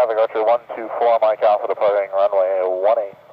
traffic, Archer 124, Mike Alpha departing runway 18.